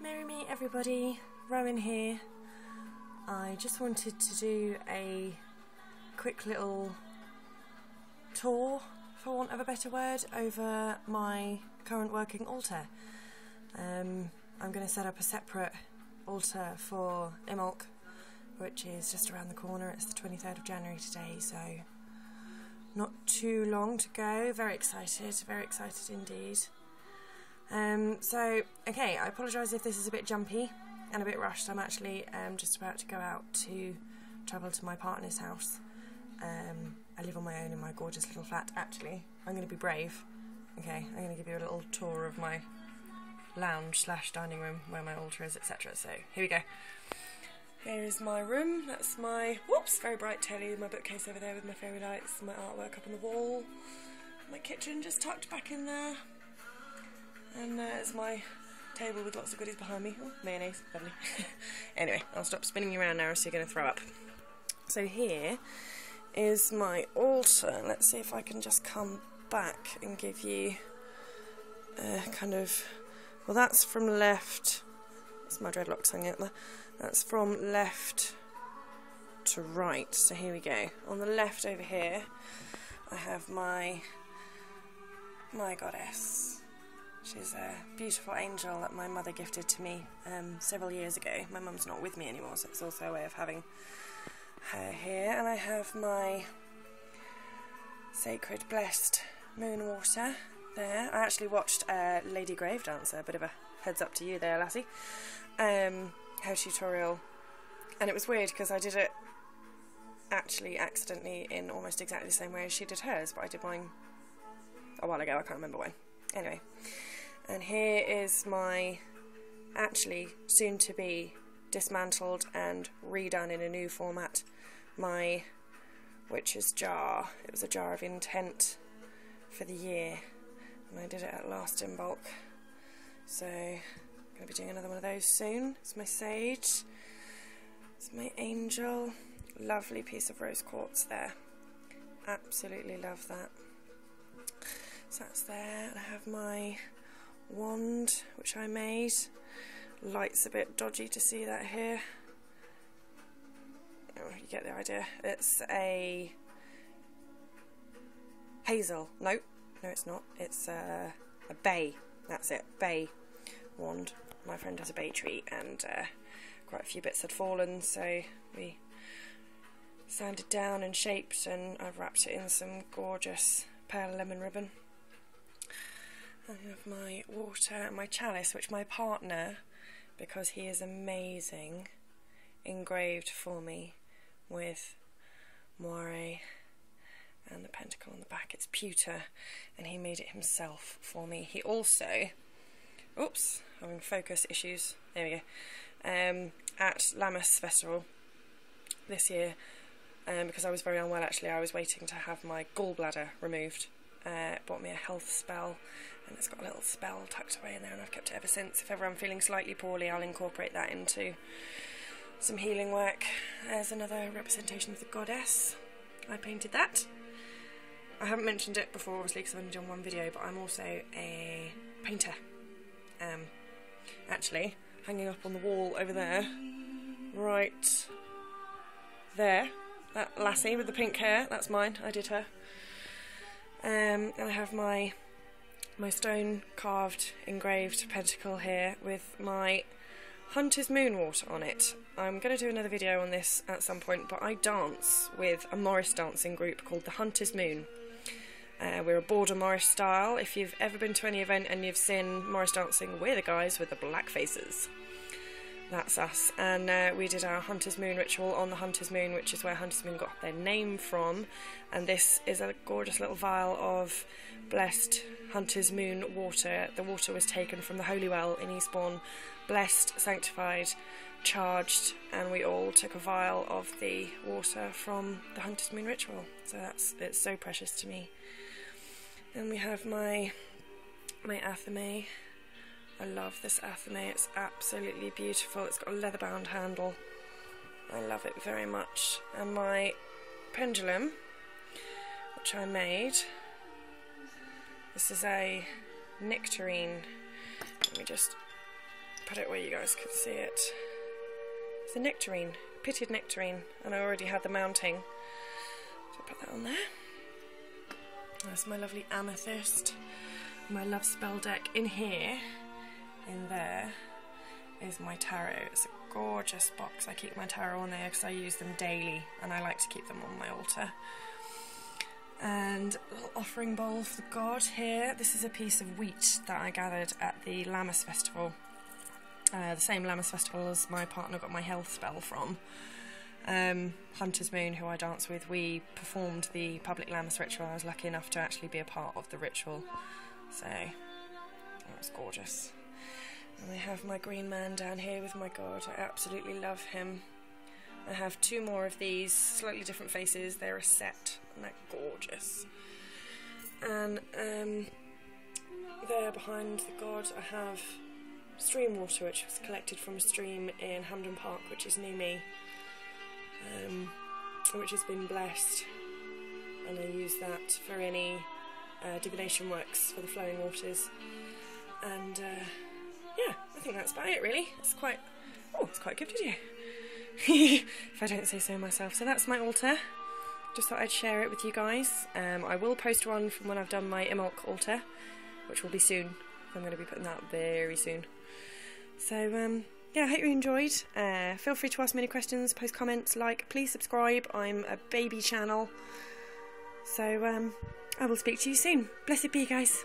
Merry me everybody, Rowan here. I just wanted to do a quick little tour, for want of a better word, over my current working altar. Um, I'm going to set up a separate altar for Imbolc, which is just around the corner. It's the 23rd of January today, so not too long to go. Very excited, very excited indeed. Um, so, okay, I apologise if this is a bit jumpy and a bit rushed. I'm actually um, just about to go out to travel to my partner's house. Um, I live on my own in my gorgeous little flat. Actually, I'm going to be brave. Okay, I'm going to give you a little tour of my lounge slash dining room where my altar is, etc. So, here we go. Here is my room. That's my, whoops, very bright telly, my bookcase over there with my fairy lights, my artwork up on the wall, my kitchen just tucked back in there. And there's my table with lots of goodies behind me. Oh, mayonnaise, lovely. anyway, I'll stop spinning you around now so you're going to throw up. So here is my altar. Let's see if I can just come back and give you a kind of... Well, that's from left... That's my dreadlocks hanging out there. That's from left to right. So here we go. On the left over here, I have my my goddess. She's a beautiful angel that my mother gifted to me um, several years ago. My mum's not with me anymore, so it's also a way of having her here. And I have my sacred, blessed moon water there. I actually watched uh, Lady Gravedancer, a bit of a heads up to you there, lassie. Um, her tutorial, and it was weird because I did it actually accidentally in almost exactly the same way as she did hers, but I did mine a while ago. I can't remember when. Anyway, and here is my actually soon to be dismantled and redone in a new format my witch's jar. It was a jar of intent for the year, and I did it at last Imbolc. So, I'm going to be doing another one of those soon. It's my sage, it's my angel. Lovely piece of rose quartz there. Absolutely love that. So that's there. I have my wand, which I made. Light's a bit dodgy to see that here. Oh, you get the idea. It's a hazel. No, no, it's not. It's a, a bay. That's it. Bay wand. My friend has a bay tree, and uh, quite a few bits had fallen, so we sanded down and shaped, and I've wrapped it in some gorgeous pale lemon ribbon. I have my water and my chalice, which my partner, because he is amazing, engraved for me with moire and the pentacle on the back. It's pewter, and he made it himself for me. He also, oops, having focus issues. There we go. Um, at Lammas Festival this year, um, because I was very unwell. Actually, I was waiting to have my gallbladder removed. Uh, bought me a health spell and it's got a little spell tucked away in there and I've kept it ever since. If ever I'm feeling slightly poorly I'll incorporate that into some healing work. There's another representation of the goddess. I painted that. I haven't mentioned it before obviously because I've only done one video but I'm also a painter. Um, actually, hanging up on the wall over there, right there, that lassie with the pink hair, that's mine, I did her. Um, and I have my my stone carved engraved pentacle here with my Hunter's Moon water on it. I'm going to do another video on this at some point, but I dance with a Morris dancing group called the Hunter's Moon. Uh, we're a border Morris style. If you've ever been to any event and you've seen Morris dancing, we're the guys with the black faces. That's us. And uh, we did our Hunter's Moon ritual on the Hunter's Moon, which is where Hunter's Moon got their name from. And this is a gorgeous little vial of blessed Hunter's Moon water. The water was taken from the Holy Well in Eastbourne, blessed, sanctified, charged, and we all took a vial of the water from the Hunter's Moon ritual. So that's it's so precious to me. Then we have my my athame. I love this athame. It's absolutely beautiful. It's got a leather bound handle. I love it very much. And my pendulum, which I made this is a nectarine. Let me just put it where you guys can see it. It's a nectarine, pitted nectarine, and I already had the mounting. So put that on there. That's my lovely amethyst. My love spell deck in here, in there, is my tarot. It's a gorgeous box. I keep my tarot on there because I use them daily and I like to keep them on my altar. And offering bowl for the god here. This is a piece of wheat that I gathered at the Lammas Festival. Uh, the same Lammas Festival as my partner got my health spell from. Um, Hunter's Moon, who I dance with, we performed the public Lammas ritual. I was lucky enough to actually be a part of the ritual. So, that was gorgeous. And I have my green man down here with my god. I absolutely love him. I have two more of these, slightly different faces. They're a set, and they're gorgeous. And um, there behind the god, I have stream water, which was collected from a stream in Hampden Park, which is near me, um, which has been blessed. And I use that for any uh, divination works for the flowing waters. And uh, yeah, I think that's about it really. It's quite, oh, it's quite a good video. if I don't say so myself. So that's my altar. Just thought I'd share it with you guys. Um, I will post one from when I've done my Imbolc altar, which will be soon. I'm going to be putting that very soon. So um, yeah, I hope you enjoyed. Uh, feel free to ask me any questions, post comments, like, please subscribe. I'm a baby channel. So um, I will speak to you soon. Blessed be, guys.